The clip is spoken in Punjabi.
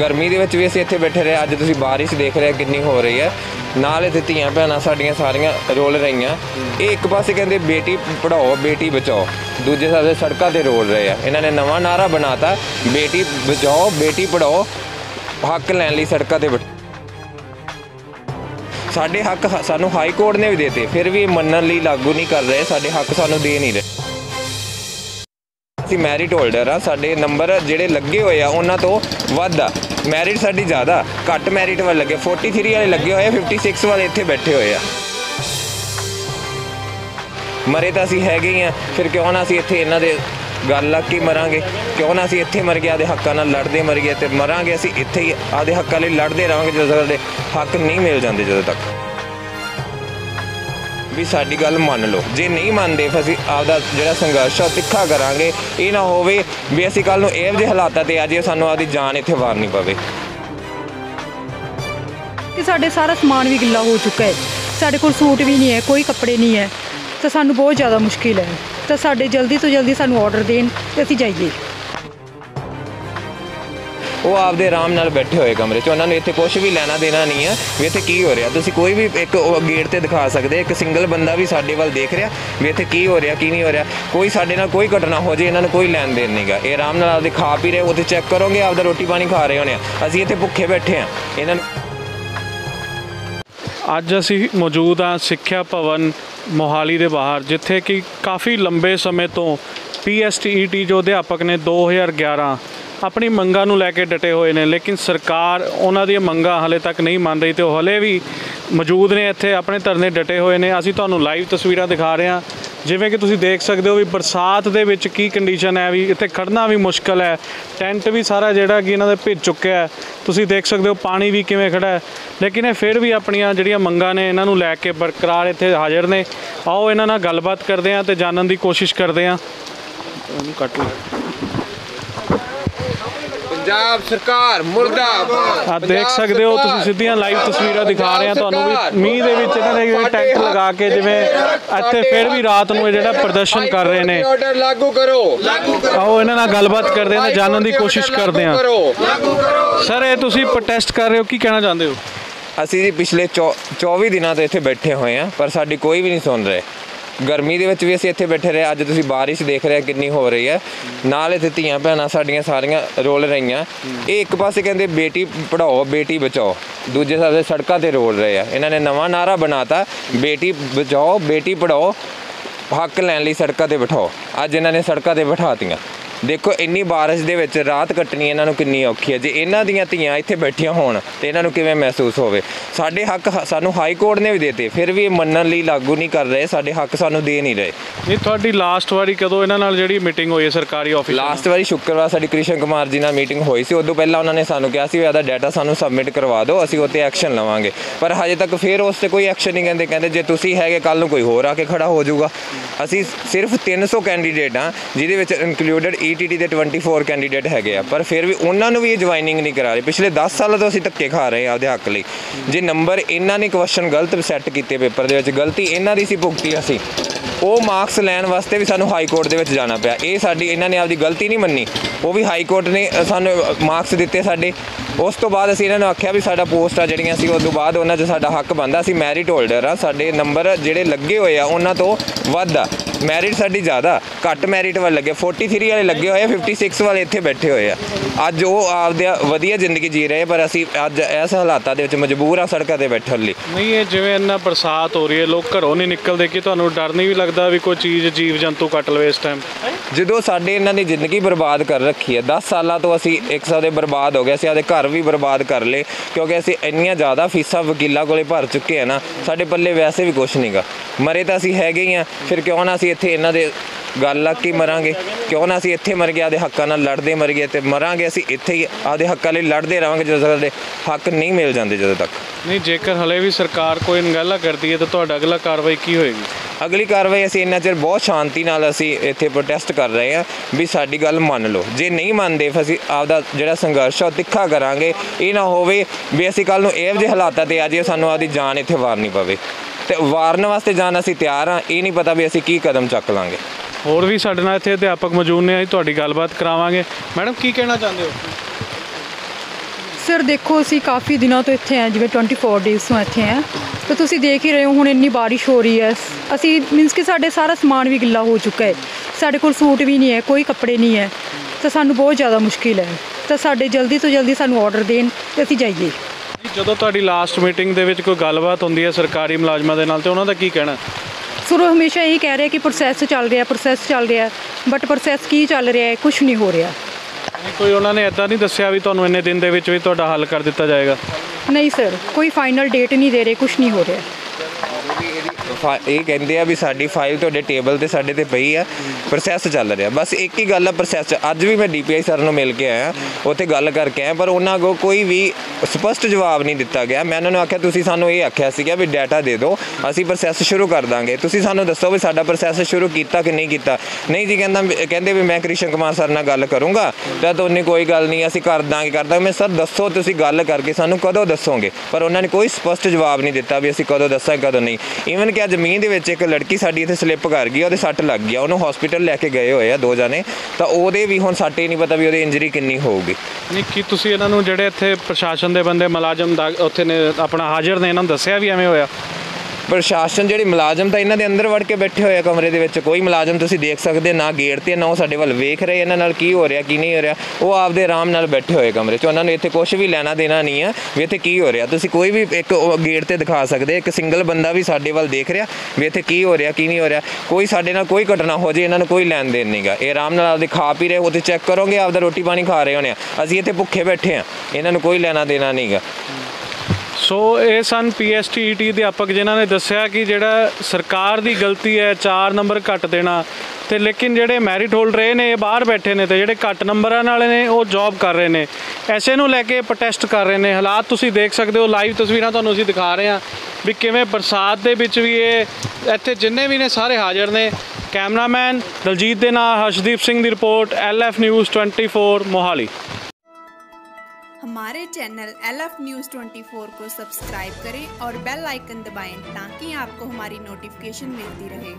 ਗਰਮੀ ਦੇ ਵਿੱਚ ਵੀ ਅਸੀਂ ਇੱਥੇ ਬੈਠੇ ਰਹੇ ਅੱਜ ਤੁਸੀਂ ਬਾਰਿਸ਼ ਦੇਖ ਰਹੇ ਕਿੰਨੀ ਹੋ ਰਹੀ ਹੈ। ਨਾਲ ਇੱਥੇ ਧੀਆਂ ਭੈਣਾਂ ਸਾਡੀਆਂ ਸਾਰੀਆਂ ਰੋਲ ਰਹੀਆਂ। ਇਹ ਇੱਕ ਪਾਸੇ ਕਹਿੰਦੇ, ਬੇਟੀ ਪੜਾਓ ਬੇਟੀ ਬਚਾਓ। ਦੂਜੇ ਪਾਸੇ ਸੜਕਾਂ ਤੇ ਰੋਲ ਰਹੇ ਆ। ਇਹਨਾਂ ਨੇ ਨਵਾਂ ਨਾਰਾ ਬਣਾਤਾ, ਬੇਟੀ ਬਚਾਓ, ਬੇਟੀ ਪੜਾਓ ਹੱਕ ਲੈਣ ਲਈ ਸੜਕਾਂ ਤੇ ਬੈਠੇ। ਸਾਡੇ ਹੱਕ ਹ- ਸਾਨੂੰ ਹਾਈ ਕੋਰਟ ਨੇ ਵੀ ਦਿੱਤੇ। ਫਿਰ ਵੀ ਮੰਨਣ ਲਈ ਲਾਗੂ ਨਹੀਂ ਕਰ ਰਹੇ। ਸਾਡੇ ਹੱਕ ਸਾਨੂੰ ਦੇ ਨਹੀਂ ਰਹੇ। ਅਸੀਂ ਮੈਰਿਟ ਹੋਲਡਰ ਆ, ਸਾਡੇ ਨੰਬਰ ਜਿਹੜੇ ਲੱਗੇ ਹੋਏ ਆ, ਉਹਨਾਂ ਤੋਂ ਵੱਧ ਆ। ਮੈਰਿਟ ਸਾਡੀ ਜ਼ਿਆਦਾ, ਘੱਟ ਮੈਰਿਟ ਵਾਲੇ ਲੱਗੇ 43 ਵਾਲੇ ਲੱਗੇ ਹੋਏ ਆ 56 ਵਾਲੇ ਇੱਥੇ ਬੈਠੇ ਹੋਏ ਆ। ਮਰੇ ਤਾਂ ਅਸੀਂ ਹੈਗੇ ਹੀ ਆ, ਫਿਰ ਕਿਉਂ ਨਾ ਅਸੀਂ ਇੱਥੇ ਇਹਨਾਂ ਦੇ ਗੱਲ ਲੱਗ ਕੇ ਮਰਾਂਗੇ? ਕਿਉਂ ਨਾ ਅਸੀਂ ਇੱਥੇ ਮਰ ਗਏ ਦੇ ਹੱਕਾਂ ਨਾਲ ਲੜਦੇ ਮਰ ਗਏ ਤੇ ਮਰਾਂਗੇ ਅਸੀਂ ਇੱਥੇ ਹੀ ਆਦੇ ਹੱਕਾਂ ਲਈ ਲੜਦੇ ਰਹਾਂਗੇ ਜਦੋਂ ਤੱਕ ਸਾਡੇ ਹੱਕ ਨਹੀਂ ਮਿਲ ਜਾਂਦੇ ਜਦੋਂ ਤੱਕ। ਵੀ ਸਾਡੀ ਗੱਲ ਮੰਨ ਲਓ। ਜੇ ਨਹੀਂ ਮੰਨਦੇ, ਫਿਰ ਅਸੀਂ ਆਪਦਾ ਜਿਹੜਾ ਸੰਘਰਸ਼ ਆ ਤਿੱਖਾ ਕਰਾਂਗੇ। ਇਹ ਨਾ ਹੋਵੇ ਵੀ ਅਸੀਂ ਕੱਲ ਨੂੰ ਇਹੋ ਜਿਹੇ ਹਾਲਾਤਾਂ ਤੇ ਆ ਜਾਈਏ, ਸਾਨੂੰ ਆਪਦੀ ਜਾਨ ਇੱਥੇ ਵਾਰਨੀ ਪਵੇ। ਕਿ ਸਾਡੇ ਸਾਰਾ ਸਮਾਨ ਵੀ ਗਿੱਲਾ ਹੋ ਚੁੱਕਾ ਹੈ। ਸਾਡੇ ਕੋਲ ਸੂਟ ਵੀ ਨਹੀਂ ਹੈ, ਕੋਈ ਕੱਪੜੇ ਨਹੀਂ ਹੈ। ਤਾਂ ਸਾਨੂੰ ਬਹੁਤ ਜ਼ਿਆਦਾ ਮੁਸ਼ਕਿਲ ਹੈ। ਤਾਂ ਸਾਡੇ ਜਲਦੀ ਤੋਂ ਜਲਦੀ ਸਾਨੂੰ ਆਰਡਰ ਦੇਣ ਤੇ ਅਸੀਂ ਜਾਈਏ। ਉਹ ਆਪਦੇ ਆਰਾਮ ਨਾਲ ਬੈਠੇ ਹੋਏ ਕਮਰੇ 'ਚ। ਉਹਨਾਂ ਨੂੰ ਇੱਥੇ ਕੁਝ ਵੀ ਲੈਣਾ ਦੇਣਾ ਨਹੀਂ ਹੈ। ਵੀ ਇੱਥੇ ਕੀ ਹੋ ਰਿਹਾ? ਤੁਸੀਂ ਕੋਈ ਵੀ ਇੱਕ ਗੇਟ ਤੇ ਦਿਖਾ ਸਕਦੇ ਇੱਕ ਸਿੰਗਲ ਬੰਦਾ ਵੀ ਸਾਡੇ ਵੱਲ ਦੇਖ ਰਿਹਾ ਵੀ ਇੱਥੇ ਕੀ ਹੋ ਰਿਹਾ, ਕੀ ਨਹੀਂ ਹੋ ਰਿਹਾ। ਕੋਈ ਸਾਡੇ ਨਾਲ ਕੋਈ ਘਟਨਾ ਹੋ ਜੇ, ਇਹਨਾਂ ਨੂੰ ਕੋਈ ਲੈਣ ਦੇਣ ਨਹੀਂਗਾ। ਇਹ ਆਰਾਮ ਨਾਲ ਆਪਦੇ ਖਾ ਪੀ ਰਹੇ, ਉੱਥੇ ਚੈੱਕ ਕਰੋਗੇ, ਆਪਦਾ ਰੋਟੀ ਪਾਣੀ ਖਾ ਰਹੇ ਹੋਣੇ ਆ। ਅਸੀਂ ਇੱਥੇ ਭੁੱਖੇ ਬੈਠੇ ਆ ਇਹਨਾਂ ਨੂੰ ਅੱਜ ਅਸੀਂ ਮੌਜੂਦ ਹਾਂ ਸਿੱਖਿਆ ਭਵਨ ਮੋਹਾਲੀ ਦੇ ਬਾਹਰ, ਜਿੱਥੇ ਕਿ ਕਾਫੀ ਲੰਬੇ ਸਮੇਂ ਤੋਂ ਪੀਐਸਟੀਈਟੀ ਜੋ ਅਧਿਆਪਕ ਨੇ 2011 ਆਪਣੀ ਮੰਗਾਂ ਨੂੰ ਲੈ ਕੇ ਡਟੇ ਹੋਏ ਨੇ, ਲੇਕਿਨ ਸਰਕਾਰ ਉਹਨਾਂ ਦੀਆਂ ਮੰਗਾਂ ਹਲੇ ਤੱਕ ਨਹੀਂ ਮੰਨ ਰਹੀ ਤੇ ਉਹ ਹਲੇ ਵੀ ਮੌਜੂਦ ਨੇ ਇੱਥੇ, ਆਪਣੇ ਧਰਨੇ ਡਟੇ ਹੋਏ ਨੇ। ਅਸੀਂ ਤੁਹਾਨੂੰ ਲਾਈਵ ਤਸਵੀਰਾਂ ਦਿਖਾ ਰਹੇ ਹਾਂ। ਜਿਵੇਂ ਕਿ ਤੁਸੀਂ ਦੇਖ ਸਕਦੇ ਹੋ ਵੀ ਬਰਸਾਤ ਦੇ ਵਿੱਚ ਕੀ ਕੰਡੀਸ਼ਨ ਹੈ, ਵੀ ਇੱਥੇ ਖੜਨਾ ਵੀ ਮੁਸ਼ਕਲ ਹੈ। ਟੈਂਟ ਵੀ ਸਾਰਾ ਜਿਹੜਾ ਕਿ ਇਹਨਾਂ ਦੇ ਭਿੱਜ ਚੁੱਕਿਆ ਹੈ। ਤੁਸੀਂ ਦੇਖ ਸਕਦੇ ਹੋ ਪਾਣੀ ਵੀ ਕਿਵੇਂ ਖੜਾ ਹੈ। ਲੇਕਿਨ ਇਹ ਫਿਰ ਵੀ ਆਪਣੀਆਂ ਜਿਹੜੀਆਂ ਮੰਗਾਂ ਨੇ, ਇਹਨਾਂ ਨੂੰ ਲੈ ਕੇ ਬਰਕਰਾਰ ਇੱਥੇ ਹਾਜ਼ਰ ਨੇ। ਆਓ ਇਹਨਾਂ ਨਾਲ ਗੱਲਬਾਤ ਕਰਦੇ ਹਾਂ ਤੇ ਜਾਣਨ ਦੀ ਕੋਸ਼ਿਸ਼ ਕਰਦੇ ਹਾਂ। ਉਹਨੂੰ ਕੱਟ ਲਓ। ਪੰਜਾਬ ਸਰਕਾਰ ਮੁਰਦਾਬਾਦ। ਆ ਦੇਖ ਸਕਦੇ ਹੋ ਤੁਸੀਂ ਸਿੱਧੀਆਂ ਲਾਈਵ ਤਸਵੀਰਾਂ ਦਿਖਾ ਰਹੇ ਹਾਂ ਤੁਹਾਨੂੰ ਵੀ ਮੀਂਹ ਦੇ ਵਿੱਚ ਇਹਨਾਂ ਨੇ ਟੈਂਟ ਲਗਾ ਕੇ ਜਿਵੇਂ ਇੱਥੇ ਫਿਰ ਵੀ ਰਾਤ ਨੂੰ ਇਹ ਜਿਹੜਾ ਪ੍ਰਦਰਸ਼ਨ ਕਰ ਰਹੇ ਨੇ। ਆਰਡਰ ਲਾਗੂ ਕਰੋ। ਲਾਗੂ ਆਓ ਇਹਨਾਂ ਨਾਲ ਗੱਲਬਾਤ ਕਰਦੇ ਹਾਂ ਤੇ ਜਾਣਨ ਦੀ ਕੋਸ਼ਿਸ਼ ਕਰਦੇ ਹਾਂ। ਸਰ ਇਹ ਤੁਸੀਂ ਪ੍ਰੋਟੈਸਟ ਕਰ ਰਹੇ ਹੋ ਕੀ ਕਹਿਣਾ ਚਾਹੁੰਦੇ ਹੋ? ਅਸੀਂ ਜੀ ਪਿਛਲੇ ਚੌ- 24 ਦਿਨਾਂ ਤੋਂ ਇੱਥੇ ਬੈਠੇ ਹੋਏ ਆ ਪਰ ਸਾਡੀ ਕੋਈ ਵੀ ਨਹੀਂ ਸੁਣ ਰਹੇ। ਗਰਮੀ ਦੇ ਵਿੱਚ ਵੀ ਅਸੀਂ ਇੱਥੇ ਬੈਠੇ ਰਹੇ ਅੱਜ ਤੁਸੀਂ ਬਾਰਿਸ਼ ਦੇਖ ਰਹੇ ਕਿੰਨੀ ਹੋ ਰਹੀ ਹੈ। ਨਾਲ ਇੱਥੇ ਧੀਆਂ ਭੈਣਾਂ ਸਾਡੀਆਂ ਸਾਰੀਆਂ ਰੋਲ ਰਹੀਆਂ। ਇਹ ਇੱਕ ਪਾਸੇ ਕਹਿੰਦੇ, ਬੇਟੀ ਪੜਾਓ ਬੇਟੀ ਬਚਾਓ। ਦੂਜੇ ਪਾਸੇ ਸੜਕਾਂ ਤੇ ਰੋਲ ਰਹੇ ਆ। ਇਹਨਾਂ ਨੇ ਨਵਾਂ ਨਾਰਾ ਬਣਾਤਾ, ਬੇਟੀ ਬਚਾਓ, ਬੇਟੀ ਪੜਾਓ ਹੱਕ ਲੈਣ ਲਈ ਸੜਕਾਂ ਤੇ ਬਿਠਾਓ। ਅੱਜ ਇਹਨਾਂ ਨੇ ਸੜਕਾਂ ਤੇ ਬਿਠਾਤੀਆਂ ਦੇਖੋ ਇੰਨੀ ਬਾਰਿਸ਼ ਦੇ ਵਿੱਚ ਰਾਤ ਕੱਟਣੀ ਇਹਨਾਂ ਨੂੰ ਕਿੰਨੀ ਔਖੀ ਹੈ। ਜੇ ਇਹਨਾਂ ਦੀਆਂ ਧੀਆਂ ਇੱਥੇ ਬੈਠੀਆਂ ਹੋਣ ਤੇ ਇਹਨਾਂ ਨੂੰ ਕਿਵੇਂ ਮਹਿਸੂਸ ਹੋਵੇ? ਸਾਡੇ ਹੱਕ ਸਾਨੂੰ ਹਾਈ ਕੋਰਟ ਨੇ ਵੀ ਦੇਤੇ। ਫਿਰ ਵੀ ਇਹ ਮੰਨਣ ਲਈ ਲਾਗੂ ਨਹੀਂ ਕਰ ਰਹੇ ਸਾਡੇ ਹੱਕ ਸਾਨੂੰ ਦੇ ਨਹੀਂ ਰਹੇ। ਨਹੀਂ ਤੁਹਾਡੀ ਲਾਸਟ ਵਾਰੀ ਕਦੋਂ ਇਹਨਾਂ ਨਾਲ ਜਿਹੜੀ ਮੀਟਿੰਗ ਹੋਈ ਹੈ ਸਰਕਾਰੀ ਆਫਿਸ ਲਾਸਟ ਵਾਰੀ ਸ਼ੁੱਕਰਵਾਰ ਸਾਡੀ ਕ੍ਰਿਸ਼ਨ ਕੁਮਾਰ ਜੀ ਨਾਲ ਮੀਟਿੰਗ ਹੋਈ ਸੀ। ਉਦੋਂ ਪਹਿਲਾਂ ਉਹਨਾਂ ਨੇ ਸਾਨੂੰ ਕਿਹਾ ਸੀ ਵੀ ਇਹਦਾ ਡਾਟਾ ਸਾਨੂੰ ਸਬਮਿਟ ਕਰਵਾ ਦਿਓ ਅਸੀਂ ਉਹ ਤੇ ਐਕਸ਼ਨ ਲਵਾਂਗੇ। ਪਰ ਹਜੇ ਤੱਕ ਫਿਰ ਉਸ ਤੇ ਕੋਈ ਐਕਸ਼ਨ ਨਹੀਂ ਕਹਿੰਦੇ। ਕਹਿੰਦੇ ਜੇ ਤੁਸੀਂ ਹੈਗੇ ਕੱਲ ਨੂੰ ਕੋਈ ਹੋਰ ਆ ਕੇ ਖੜਾ ਹੋ ਜਾਊਗਾ। ਅਸੀਂ ਸਿਰਫ 300 ਕੈਂਡੀਡੇਟ ਆ ਜਿਹਦੇ ਵਿੱਚ ਇਨਕਲੂਡਡ ਈਟੀਟੀ ਦੇ 24 ਕੈਂਡੀਡੇਟ ਹੈਗੇ ਆ, ਪਰ ਫਿਰ ਵੀ ਉਹਨਾਂ ਨੂੰ ਵੀ ਇਹ ਜੁਆਇਨਿੰਗ ਨਹੀਂ ਕਰਾ ਰਹੇ। ਪਿਛਲੇ 10 ਸਾਲਾਂ ਤੋਂ ਅਸੀਂ ਧੱਕੇ ਖਾ ਰਹੇ ਆ ਆਪਦੇ ਹੱਕ ਲਈ। ਜੇ ਨੰਬਰ ਇਹਨਾਂ ਨੇ ਕੁਐਸਚਨ ਗਲਤ ਸੈੱਟ ਕੀਤੇ ਪੇਪਰ ਦੇ ਵਿੱਚ, ਗਲਤੀ ਇਹਨਾਂ ਦੀ ਸੀ, ਭੁਗਤੀ ਅਸੀਂ। ਉਹ ਮਾਰਕਸ ਲੈਣ ਵਾਸਤੇ ਵੀ ਸਾਨੂੰ ਹਾਈ ਕੋਰਟ ਦੇ ਵਿੱਚ ਜਾਣਾ ਪਿਆ। ਇਹ ਸਾਡੀ, ਇਹਨਾਂ ਨੇ ਆਪਦੀ ਗਲਤੀ ਨਹੀਂ ਮੰਨੀ। ਉਹ ਵੀ ਹਾਈ ਕੋਰਟ ਨੇ ਸਾਨੂੰ ਮਾਰਕਸ ਦਿੱਤੇ ਸਾਡੇ। ਉਸ ਤੋਂ ਬਾਅਦ ਅਸੀਂ ਇਹਨਾਂ ਨੂੰ ਆਖਿਆ ਵੀ ਸਾਡਾ ਪੋਸਟ ਆ ਜਿਹੜੀਆਂ ਸੀ ਉਸ ਤੋਂ ਬਾਅਦ ਉਹਨਾਂ 'ਚ ਸਾਡਾ ਹੱਕ ਬਣਦਾ ਸੀ ਮੈਰਿਟ ਹੋਲਡਰ ਆ। ਸਾਡੇ ਨੰਬਰ ਜਿਹੜੇ ਲੱਗੇ ਹੋਏ ਆ ਉਹਨਾਂ ਤੋਂ ਵੱਧ ਆ। ਮੈਰਿਟ ਸਾਡੀ ਜ਼ਿਆਦਾ। ਘੱਟ ਮੈਰਿਟ ਵਾਲੇ ਲੱਗੇ। 43 ਵਾਲੇ ਲੱਗੇ ਹੋਏ ਆ 56 ਵਾਲੇ ਇੱਥੇ ਬੈਠੇ ਹੋਏ ਆ। ਅੱਜ ਉਹ ਆਪਦੇ ਵਧੀਆ ਜ਼ਿੰਦਗੀ ਜੀ ਰਹੇ ਪਰ ਅਸੀਂ ਅੱਜ ਇਸ ਹਾਲਾਤਾਂ ਦੇ ਵਿੱਚ ਮਜਬੂਰ ਆ ਸੜਕਾਂ ਤੇ ਬੈਠਣ ਲਈ। ਨਹੀਂ ਇਹ ਜਿਵੇਂ ਇੰਨਾ ਬਰਸਾਤ ਹੋ ਰਹੀ ਹੈ ਲੋਕ ਘਰੋਂ ਨਹੀਂ ਨਿਕਲਦੇ ਕਿ ਤੁਹਾਨੂੰ ਡਰ ਨਹੀਂ ਵੀ ਲੱਗਦਾ ਵੀ ਕੋਈ ਚੀਜ਼ ਜੀਵ ਜੰਤੂ ਕੱਟ ਲਵੇ ਇਸ ਟਾਈਮ ਜਦੋਂ ਸਾਡੇ ਇਹਨਾਂ ਦੀ ਜ਼ਿੰਦਗੀ ਬਰਬਾਦ ਕਰ ਰੱਖੀ ਹੈ 10 ਸਾਲਾਂ ਤੋਂ ਅਸੀਂ ਇੱਕ ਸਾਲ ਦੇ ਬਰਬਾਦ ਹੋ ਗਏ ਅਸੀਂ ਆਪਦੇ ਘਰ ਵੀ ਬਰਬਾਦ ਕਰ ਲਏ, ਕਿਉਂਕਿ ਅਸੀਂ ਇੰਨੀਆਂ ਜ਼ਿਆਦਾ ਫੀਸਾਂ ਵਕੀਲਾਂ ਕੋਲੇ ਭਰ ਚੁੱਕੇ ਆ ਨਾ, ਸਾਡੇ ਪੱਲੇ ਵੈਸੇ ਵੀ ਕੁਝ ਨਹੀਂਗਾ ਮਰੇ ਤਾਂ ਅਸੀਂ ਹੈਗੇ ਹੀ ਆ, ਫਿਰ ਕਿਉਂ ਨਾ ਅਸੀਂ ਇੱਥੇ ਇਹਨਾਂ ਦੇ ਗੱਲ ਲੱਗ ਕੇ ਮਰਾਂਗੇ? ਕਿਉਂ ਨਾ ਅਸੀਂ ਇੱਥੇ ਮਰ ਗਏ ਆਪਦੇ ਹੱਕਾਂ ਨਾਲ ਲੜਦੇ ਮਰ ਗਏ ਤੇ ਮਰਾਂਗੇ ਅਸੀਂ ਇੱਥੇ ਹੀ ਆਪਦੇ ਹੱਕਾਂ ਲਈ ਲੜਦੇ ਰਹਾਂਗੇ ਜਦੋਂ ਤੱਕ ਸਾਡੇ ਹੱਕ ਨਹੀਂ ਮਿਲ ਜਾਂਦੇ ਜਦੋਂ ਤੱਕ। ਨਹੀਂ ਜੇਕਰ ਹਲੇ ਵੀ ਸਰਕਾਰ ਕੋਈ ਨਗਾਲਾ ਕਰਦੀ ਹੈ ਤਾਂ ਤੁਹਾਡਾ ਅਗਲਾ ਕਾਰਵਾਈ ਕੀ ਹੋਏਗੀ? ਅਗਲੀ ਕਾਰਵਾਈ ਅਸੀਂ ਇੰਨਾ ਚਿਰ ਬਹੁਤ ਸ਼ਾਂਤੀ ਨਾਲ ਅਸੀਂ ਇੱਥੇ ਪ੍ਰੋਟੈਸਟ ਕਰ ਰਹੇ ਹਾਂ ਵੀ ਸਾਡੀ ਗੱਲ ਮੰਨ ਲਓ। ਜੇ ਨਹੀਂ ਮੰਨਦੇ ਫਿਰ ਅਸੀਂ ਆਪਦਾ ਜਿਹੜਾ ਸੰਘਰਸ਼ ਆ ਉਹ ਤਿੱਖਾ ਕਰਾਂਗੇ। ਇਹ ਨਾ ਹੋਵੇ ਵੀ ਅਸੀਂ ਕੱਲ ਨੂੰ ਇਹੋ ਜਿਹੇ ਹਾਲਾਤਾਂ ਤੇ ਆ ਜਾਈਏ ਸਾਨੂੰ ਆਪਦੀ ਜਾਨ ਇੱਥੇ ਵਾਰਨੀ ਪਵੇ। ਤੇ ਵਾਰਨ ਵਾਸਤੇ ਜਾਨ ਅਸੀਂ ਤਿਆਰ ਹਾਂ ਇਹ ਨਹੀਂ ਪਤਾ ਵੀ ਅਸੀਂ ਕੀ ਕਦਮ ਚੱਕ ਲਾਂਗੇ। ਹੋਰ ਵੀ ਸਾਡੇ ਨਾਲ ਇੱਥੇ ਅਧਿਆਪਕ ਮੌਜੂਦ ਨੇ ਅਸੀਂ ਤੁਹਾਡੀ ਗੱਲਬਾਤ ਕਰਾਵਾਂਗੇ। ਮੈਡਮ ਕੀ ਕਹਿਣਾ ਚਾਹੁੰਦੇ ਹੋ? ਸਰ ਦੇਖੋ ਅਸੀਂ ਕਾਫੀ ਦਿਨਾਂ ਤੋਂ ਇੱਥੇ ਆ ਜਿਵੇਂ 24 ਡੇਜ਼ ਤੋਂ ਇੱਥੇ ਆ ਤਾਂ ਤੁਸੀਂ ਦੇਖ ਹੀ ਰਹੇ ਹੋ ਹੁਣ ਇੰਨੀ ਬਾਰਿਸ਼ ਹੋ ਰਹੀ ਹੈ। ਅਸੀਂ ਮੀਨਸ ਕਿ ਸਾਡੇ ਸਾਰਾ ਸਮਾਨ ਵੀ ਗਿੱਲਾ ਹੋ ਚੁੱਕਾ ਹੈ। ਸਾਡੇ ਕੋਲ ਸੂਟ ਵੀ ਨਹੀਂ ਹੈ ਕੋਈ ਕੱਪੜੇ ਨਹੀਂ ਹੈ। ਤਾਂ ਸਾਨੂੰ ਬਹੁਤ ਜ਼ਿਆਦਾ ਮੁਸ਼ਕਿਲ ਹੈ। ਤਾਂ ਸਾਡੇ ਜਲਦੀ ਤੋਂ ਜਲਦੀ ਸਾਨੂੰ ਆਰਡਰ ਦੇਣ ਤੇ ਅਸੀਂ ਜਾਈਏ। ਜਦੋਂ ਤੁਹਾਡੀ ਲਾਸਟ ਮੀਟਿੰਗ ਦੇ ਵਿੱਚ ਕੋਈ ਗੱਲਬਾਤ ਹੁੰਦੀ ਹੈ ਸਰਕਾਰੀ ਮੁਲਾਜ਼ਮਾਂ ਦੇ ਨਾਲ ਤੇ ਉਹਨਾਂ ਦਾ ਕੀ ਕਹਿਣਾ? ਸਰ ਹਮੇਸ਼ਾ ਇਹੀ ਕਹਿ ਰਿਹਾ ਕਿ ਪ੍ਰੋਸੈਸ ਚੱਲ ਰਿਹਾ ਪ੍ਰੋਸੈਸ ਚੱਲ ਰਿਹਾ ਬਟ ਪ੍ਰੋਸੈਸ ਕੀ ਚੱਲ ਰਿਹਾ ਹੈ ਕੁਝ ਨਹੀਂ ਹੋ ਰਿਹਾ। ਕੋਈ ਉਹਨਾਂ ਨੇ ਇਦਾਂ ਨਹੀਂ ਦੱਸਿਆ ਵੀ ਤੁਹਾਨੂੰ ਇੰਨੇ ਦਿਨ ਦੇ ਵਿੱਚ ਵੀ ਤੁਹਾਡਾ ਹੱਲ ਕਰ ਦਿੱਤਾ ਜਾਏਗਾ। ਨਹੀਂ ਸਰ ਕੋਈ ਫਾਈਨਲ ਡੇਟ ਨਹੀਂ ਦੇ ਰਹੇ ਕੁਝ ਨਹੀਂ ਹੋ ਰਿਹਾ। ਇਹ ਕਹਿੰਦੇ ਆ ਵੀ ਸਾਡੀ ਫਾਈਲ ਤੁਹਾਡੇ ਟੇਬਲ ਤੇ, ਸਾਡੇ ਤੇ ਪਈ ਆ। ਪ੍ਰੋਸੈਸ ਚੱਲ ਰਿਹਾ। ਬਸ ਇੱਕ ਹੀ ਗੱਲ ਆ ਪ੍ਰੋਸੈਸ 'ਚ। ਅੱਜ ਵੀ ਮੈਂ ਡੀਪੀਆਈ ਸਰ ਨੂੰ ਮਿਲ ਕੇ ਆਇਆ। ਉੱਥੇ ਗੱਲ ਕਰਕੇ ਆਇਆ, ਪਰ ਉਹਨਾਂ ਕੋ ਕੋਈ ਵੀ ਸਪਸ਼ਟ ਜਵਾਬ ਨਹੀਂ ਦਿੱਤਾ ਗਿਆ। ਮੈਂ ਉਹਨਾਂ ਨੂੰ ਆਖਿਆ, ਤੁਸੀਂ ਸਾਨੂੰ ਇਹ ਆਖਿਆ ਸੀਗਾ ਵੀ ਡਾਟਾ ਦੇ ਦਿਓ। ਅਸੀਂ ਪ੍ਰੋਸੈਸ ਸ਼ੁਰੂ ਕਰ ਦਾਂਗੇ। ਤੁਸੀਂ ਸਾਨੂੰ ਦੱਸੋ ਵੀ ਸਾਡਾ ਪ੍ਰੋਸੈਸ ਸ਼ੁਰੂ ਕੀਤਾ ਕਿ ਨਹੀਂ ਕੀਤਾ? ਨਹੀਂ ਜੀ, ਕਹਿੰਦਾ ਕਹਿੰਦੇ ਵੀ ਮੈਂ ਕ੍ਰਿਸ਼ਨ ਕੁਮਾਰ ਸਰ ਨਾਲ ਗੱਲ ਕਰੂੰਗਾ। ਤਾਂ ਤੁਹਾਨੂੰ ਕੋਈ ਗੱਲ ਨਹੀਂ, ਅਸੀਂ ਕਰ ਦਾਂਗੇ ਕਰ ਦਾਂਗੇ। ਮੈਂ ਸਰ, ਦੱਸੋ ਤੁਸੀਂ ਗੱਲ ਕਰਕੇ ਸਾਨੂੰ ਕਦੋਂ ਦੱਸੋਗੇ? ਪਰ ਉਹਨਾਂ ਨੇ ਕੋਈ ਸਪਸ਼ਟ ਜਵਾਬ ਨਹੀਂ ਦਿੱਤਾ ਵੀ ਅਸੀਂ ਕਦੋਂ ਦੱਸਾਂਗੇ, ਕਦੋਂ ਨਹੀਂ। ਈਵਨ ਕਿ ਜ਼ਮੀਨ ਦੇ ਵਿੱਚ ਇੱਕ ਲੜਕੀ ਸਾਡੀ ਇੱਥੇ ਸਲਿੱਪ ਕਰ ਗਈ ਉਹਦੇ ਸੱਟ ਲੱਗ ਗਿਆ। ਉਹਨੂੰ ਹਸਪੀਟਲ ਲੈ ਕੇ ਗਏ ਹੋਏ ਆ ਦੋ ਜਣੇ। ਤਾਂ ਉਹਦੇ ਵੀ ਹੁਣ ਸੱਟ ਹੀ ਨਹੀਂ ਪਤਾ ਵੀ ਉਹਦੀ ਇੰਜਰੀ ਕਿੰਨੀ ਹੋਊਗੀ। ਨਹੀਂ, ਕੀ ਤੁਸੀਂ ਇਹਨਾਂ ਨੂੰ ਜਿਹੜੇ ਇੱਥੇ ਪ੍ਰਸ਼ਾਸਨ ਦੇ ਬੰਦੇ, ਮੁਲਾਜ਼ਮ ਦਾ ਉੱਥੇ ਨੇ ਆਪਣਾ ਹਾਜ਼ਰ ਨੇ, ਇਹਨਾਂ ਨੂੰ ਦੱਸਿਆ ਵੀ ਐਵੇਂ ਹੋਇਆ? ਪ੍ਰਸ਼ਾਸਨ ਜਿਹੜੇ ਮੁਲਾਜ਼ਮ ਤਾਂ ਇਹਨਾਂ ਦੇ ਅੰਦਰ ਵੜ ਕੇ ਬੈਠੇ ਹੋਏ ਆ ਕਮਰੇ ਦੇ ਵਿੱਚ, ਕੋਈ ਮੁਲਾਜ਼ਮ ਤੁਸੀਂ ਦੇਖ ਸਕਦੇ ਨਾ ਗੇਟ ਤੇ, ਨਾ ਉਹ ਸਾਡੇ ਵੱਲ ਵੇਖ ਰਹੇ ਇਹਨਾਂ ਨਾਲ ਕੀ ਹੋ ਰਿਹਾ, ਕੀ ਨਹੀਂ ਹੋ ਰਿਹਾ। ਉਹ ਆਪਦੇ ਆਰਾਮ ਨਾਲ ਬੈਠੇ ਹੋਏ ਕਮਰੇ 'ਚ। ਉਹਨਾਂ ਨੂੰ ਇੱਥੇ ਕੁਝ ਵੀ ਲੈਣਾ ਦੇਣਾ ਨਹੀਂ ਆ ਵੀ ਇੱਥੇ ਕੀ ਹੋ ਰਿਹਾ। ਤੁਸੀਂ ਕੋਈ ਵੀ ਇੱਕ ਗੇਟ ਤੇ ਦਿਖਾ ਸਕਦੇ, ਇੱਕ ਸਿੰਗਲ ਬੰਦਾ ਵੀ ਸਾਡੇ ਵੱਲ ਦੇਖ ਰਿਹਾ ਵੀ ਇੱਥੇ ਕੀ ਹੋ ਰਿਹਾ, ਕੀ ਨਹੀਂ ਹੋ ਰਿਹਾ। ਕੋਈ ਸਾਡੇ ਨਾਲ ਕੋਈ ਘਟਨਾ ਹੋ ਜੇ, ਇਹਨਾਂ ਨੂੰ ਕੋਈ ਲੈਣ ਦੇਣ ਨਹੀਂਗਾ ਇਹ ਆਰਾਮ ਨਾਲ ਆਪਦੇ ਖਾ ਪੀ ਰਹੇ ਉੱਥੇ ਚੈੱਕ ਕਰੋਗੇ, ਆਪਦਾ ਰੋਟੀ ਪਾਣੀ ਖਾ ਰਹੇ ਹੋਣੇ ਆ। ਅਸੀਂ ਇੱਥੇ ਭੁੱਖੇ ਬੈਠੇ ਆ। ਇਹਨਾਂ ਨੂੰ ਕੋਈ ਲੈਣਾ ਦੇਣਾ ਨਹੀਂਗਾ ਸੋ ਇਹ ਸਨ ਪੀਐਸਟੀਟੀ ਅਧਿਆਪਕ ਜਿਨ੍ਹਾਂ ਨੇ ਦੱਸਿਆ ਕਿ ਜਿਹੜਾ ਸਰਕਾਰ ਦੀ ਗਲਤੀ ਹੈ 4 ਨੰਬਰ ਘੱਟ ਦੇਣਾ ਤੇ ਲੇਕਿਨ ਜਿਹੜੇ ਮੈਰਿਟ ਹੋਲਡ ਰਹੇ ਨੇ, ਇਹ ਬਾਹਰ ਬੈਠੇ ਨੇ ਤੇ ਜਿਹੜੇ ਘੱਟ ਨੰਬਰਾਂ ਵਾਲੇ ਨੇ, ਉਹ ਜੌਬ ਕਰ ਰਹੇ ਨੇ। ਐਸੇ ਨੂੰ ਲੈ ਕੇ ਪ੍ਰੋਟੈਸਟ ਕਰ ਰਹੇ ਨੇ। ਹਾਲਾਤ ਤੁਸੀਂ ਦੇਖ ਸਕਦੇ ਹੋ ਲਾਈਵ ਤਸਵੀਰਾਂ ਤੁਹਾਨੂੰ ਅਸੀਂ ਦਿਖਾ ਰਹੇ ਹਾਂ ਵੀ ਕਿਵੇਂ ਬਰਸਾਤ ਦੇ ਵਿੱਚ ਵੀ ਇਹ, ਇੱਥੇ ਜਿੰਨੇ ਵੀ ਨੇ ਸਾਰੇ ਹਾਜ਼ਰ ਨੇ। ਕੈਮਰਾਮੈਨ ਦਲਜੀਤ ਦੇ ਨਾਲ ਹਰਸ਼ਦੀਪ ਸਿੰਘ ਦੀ ਰਿਪੋਰਟ ਐਲਐਫ ਨਿਊਜ਼ 24 ਮੋਹਾਲੀ। हमारे चैनल एल एफ न्यूज़ 24 को सब्सक्राइब करें और बेल आइकन दबाएं ताकि आपको हमारी नोटिफिकेशन मिलती रहे